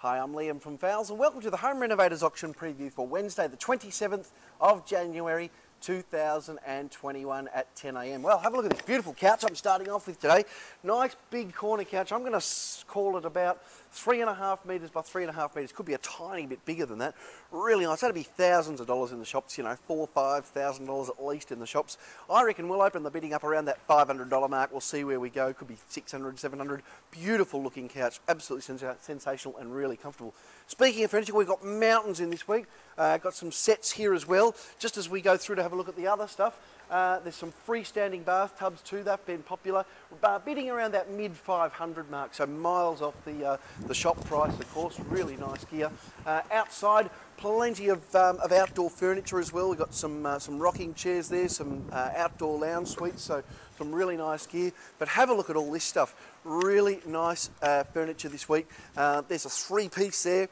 Hi, I'm Liam from Fowles and welcome to the Home Renovators Auction Preview for Wednesday the 27th of January 2021 at 10am. Well, have a look at this beautiful couch I'm starting off with today. Nice big corner couch. I'm going to call it about three and a half metres by three and a half metres. Could be a tiny bit bigger than that. Really nice. That'd be thousands of dollars in the shops, you know, four, five thousand dollars at least in the shops. I reckon we'll open the bidding up around that $500 mark. We'll see where we go. Could be 600, 700. Beautiful looking couch. Absolutely sens sensational and really comfortable. Speaking of furniture, we've got mountains in this week. Uh, got some sets here as well. Just as we go through to have a look at the other stuff, uh, there's some freestanding bathtubs too. They've been popular, uh, bidding around that mid 500 mark, so miles off the uh, the shop price, of course. Really nice gear. Uh, outside, plenty of, um, of outdoor furniture as well. We've got some uh, some rocking chairs there, some outdoor lounge suites, so some really nice gear. But have a look at all this stuff. Really nice furniture this week. there's a three piece there.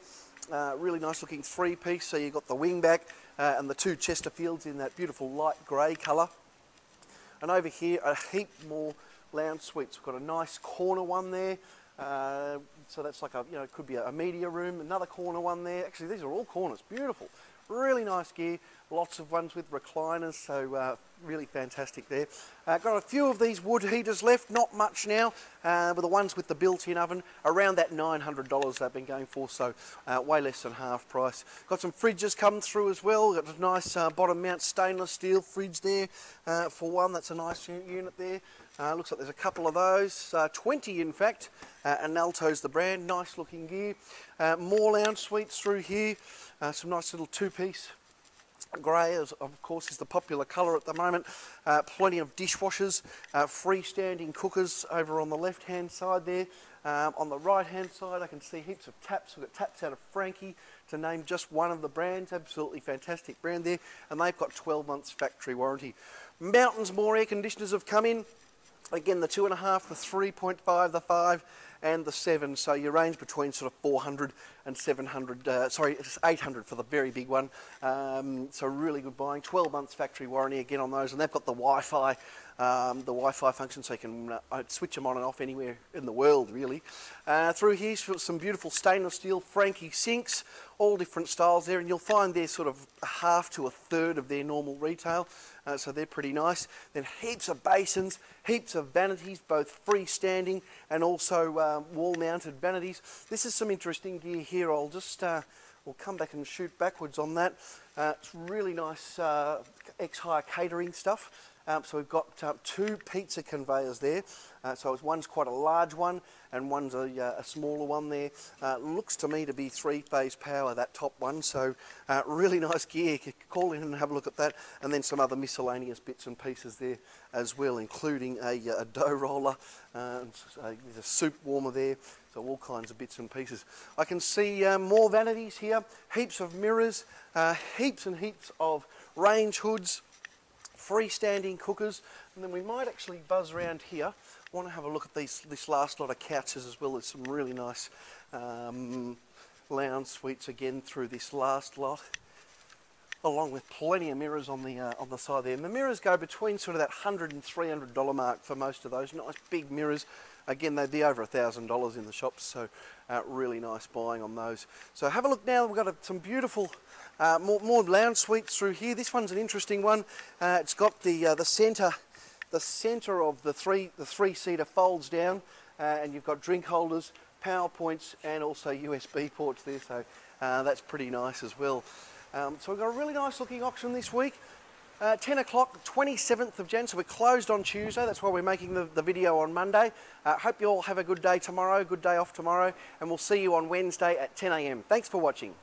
Uh, really nice looking three piece. So you've got the wing back uh, and the two Chesterfields in that beautiful light grey colour. And over here, a heap more lounge suites. We've got a nice corner one there. Uh, so that's like a, you know, could be a media room, another corner one there. Actually, these are all corners, beautiful. Really nice gear, lots of ones with recliners, so uh, really fantastic there. Uh, got a few of these wood heaters left, not much now, uh, but the ones with the built-in oven, around that $900 they've been going for, so uh, way less than half price. Got some fridges come through as well, got a nice uh, bottom mount stainless steel fridge there uh, for one, that's a nice unit there. Uh, looks like there's a couple of those, uh, 20 in fact, and Alto's the brand, nice looking gear. More lounge suites through here, some nice little two-piece grey, of course, is the popular colour at the moment. Uh, plenty of dishwashers, freestanding cookers over on the left-hand side there. Um, on the right-hand side, I can see heaps of taps. We've got taps out of Franke, to name just one of the brands. Absolutely fantastic brand there, and they've got 12 months factory warranty. Mountains more air conditioners have come in. Again, the two and a half, the 3.5, the five, and the seven. So you range between sort of 400 and 700, uh, sorry, it's 800 for the very big one. Um, so really good buying. 12 months factory warranty again on those, and they've got the Wi-Fi um, the Wi-Fi function so you can uh, switch them on and off anywhere in the world really. Uh, through here some beautiful stainless steel Franke sinks, all different styles there and you'll find they're sort of half to a third of their normal retail uh, so they're pretty nice. Then heaps of basins, heaps of vanities both freestanding and also uh, wall mounted vanities. This is some interesting gear here I'll just uh, we'll come back and shoot backwards on that. Uh, it's really nice ex-hire catering stuff. Um, so we've got uh, two pizza conveyors there. Uh, so one's quite a large one and one's a, uh, a smaller one there. Uh, looks to me to be three-phase power, that top one. So uh, really nice gear. Call in and have a look at that. And then some other miscellaneous bits and pieces there as well, including a, a dough roller. there's a soup warmer there. So all kinds of bits and pieces. I can see uh, more vanities here, heaps of mirrors, uh, heaps and heaps of range hoods, freestanding cookers, and then we might actually buzz around here. Want to have a look at these this last lot of couches as well. There's some really nice um, lounge suites again through this last lot along with plenty of mirrors on the uh, on the side there. And the mirrors go between sort of that $100 and $300 mark for most of those. Nice big mirrors. Again, they'd be over $1,000 in the shops, so uh, really nice buying on those. So have a look now. We've got a, some beautiful uh, more, more lounge suites through here. This one's an interesting one. Uh, it's got the uh, the centre, the centre of the three the three seater folds down, uh, and you've got drink holders, power points, and also USB ports there. So uh, that's pretty nice as well. Um, so we've got a really nice looking auction this week. Uh, 10 o'clock, 27th of Jan, so we're closed on Tuesday. That's why we're making the, the video on Monday. Uh, hope you all have a good day tomorrow, good day off tomorrow, and we'll see you on Wednesday at 10 a.m. Thanks for watching.